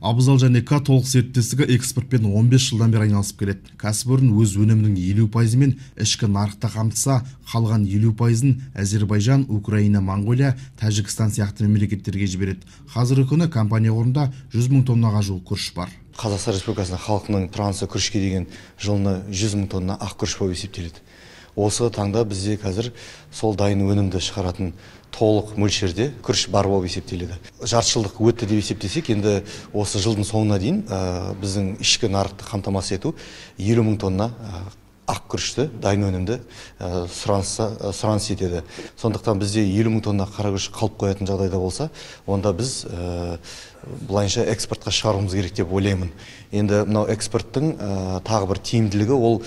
абзал және к толық серіктестігі экспортпен 15 жылдан бері айналысып келеді. Кәсіпорын өз өнімінің елу пайызымен ішкі нарықты қамтыса қалған елу пайызын әзербайжан украина моңғолия тәжікстан сияқты мемлекеттерге жібереді. Қазіргі күні компания қорында 100 мың тоннаға жуық күріш бар. Қазақстан республикасының халқының сұранысы күрішке деген жылына 100 мың тонна ақ күріш болып есептеледі. Осы таңда бізде қазір сол дайын өнімді шығаратын толық мөлшерде күріш бар болып есептеледі. Жарты жылдық өтті деп есептесек енді осы жылдың соңына дейін біздің ішкі нарықты қамтамасыз ету елу мың тонна ақ күрішті дайын өнімді сұраныс етеді. Сондықтан бізде елу мың тонна қара күріш қалып қоятын жағдайда болса онда біз былайынша экспортқа шығаруымыз керек деп ойлаймын. Енді мынау экспорттың тағы бір тиімділігі ол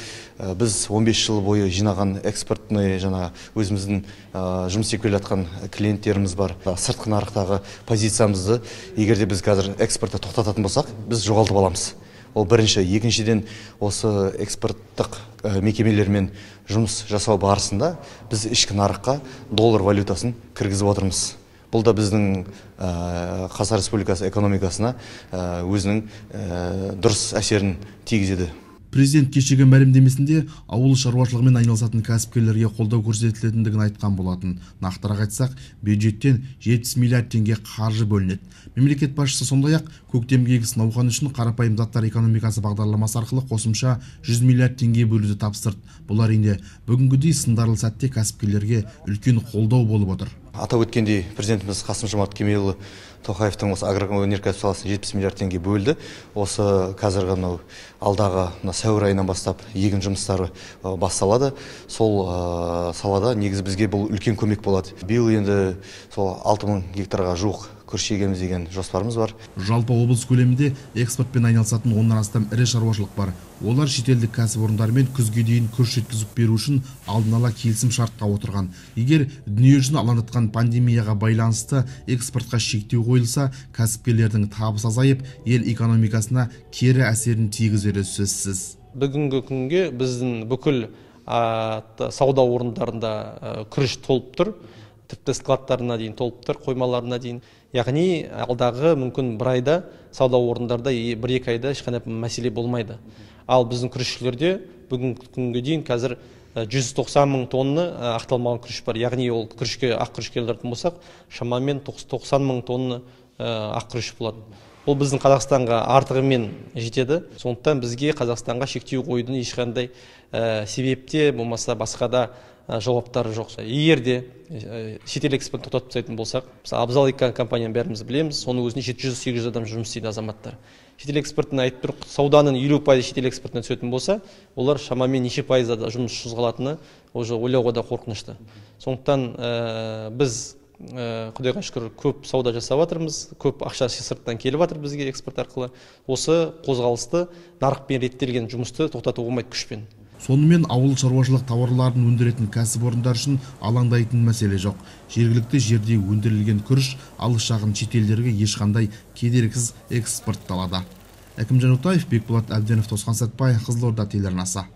біз 15 жыл бойы жинаған экспортный жаңа өзіміздің жұмыс істеп келе жатқан клиенттеріміз бар. Сыртқы нарықтағы позициямызды егер де біз қазір экспортты тоқтататын болсақ біз жоғалтып аламыз. Ол бірінші екіншіден осы экспорттық мекемелермен жұмыс жасау барысында біз ішкі нарыққа доллар валютасын кіргізіп отырмыз. Бұл да біздің қазақстан республикасы экономикасына өзінің дұрыс әсерін тигізеді. Президент кешегі мәлімдемесінде ауыл шаруашылығымен айналысатын кәсіпкерлерге қолдау көрсетілетіндігін айтқан болатын. Нақтырақ айтсақ бюджеттен 70 миллиард теңге қаржы бөлінеді. Мемлекет басшысы сондай ақ көктемгі егіс науқаны үшін қарапайым заттар экономикасы бағдарламасы арқылы қосымша 100 миллиард теңге бөлуді тапсырды. Бұл әрине бүгінгідей сындарлы сәтте кәсіпкерлерге үлкен қолдау болып отыр. Атап өткендей президентіміз қасым жомарт кемелұлы тоқаевтың осы агроөнеркәсіп саласына жетпіс миллиард теңге бөлді. Осы қазіргі мынау алдағы мына сәуір айынан бастап егін жұмыстары басталады. Сол салада негізі бізге бұл үлкен көмек болады. Биыл енді сол алты мың гектарға жуық күріш егеміз деген жоспарымыз бар. Жалпы облыс көлемінде экспортпен айналысатын оннан астам ірі шаруашылық бар. Олар шетелдік кәсіпорындармен күзге дейін күріш жеткізіп беру үшін алдын ала келісім шартқа отырған. Егер дүниежүзін алаңдатқан пандемияға байланысты экспортқа шектеу қойылса кәсіпкерлердің табысы азайып ел экономикасына кері әсерін тигізері сөзсіз. Бүгінгі күнге біздің бүкіл сауда орындарында күріш толып тұр. Тіпті складтарына дейін толып тұр қоймаларына дейін яғни алдағы мүмкін бір айда сауда орындарда бір екі айда ешқандай мәселе болмайды. Ал біздің күрішшілерде бүгінгі күнге дейін қазір 190 мың тонны ақталмаған күріш бар. Яғни ол күрішке ақ күрішке келетін болсақ шамамен 90 мың тонны ақ күріш болады бұл біздің қазақстанға артығымен жетеді. Сондықтан бізге қазақстанға шектеу қоюдың ешқандай себепте болмаса басқа да жауаптары жоқ. Егер де шетел экспортын тоқтатып тастайтын болсақ мысалы абзал компанияны бәріміз білеміз соның өзінде жеті жүз сегіз жүз адам жұмыс істейді азаматтар. Шетел экспортын айтып тұр сауданың елу пайызы шетел экспортына түсетін болса олар шамамен неше пайыз жұмыссыз қалатыны уже ойлауға да қорқынышты. Сондықтан біз құдайға шүкір көп сауда жасап жатырмыз көп ақша сырттан келіп жатыр бізге экспорт арқылы. Осы қозғалысты нарықпен реттелген жұмысты тоқтатуға болмайды күшпен. Сонымен ауыл шаруашылық тауарларын өндіретін кәсіпорындар үшін алаңдайтын мәселе жоқ. Жергілікті жерде өндірілген күріш алыс жақын шетелдерге ешқандай кедергісіз экспортталады. Әкімжан отаев бекболат әбденов тосқан сәтбаев қызылорда телеарнасы.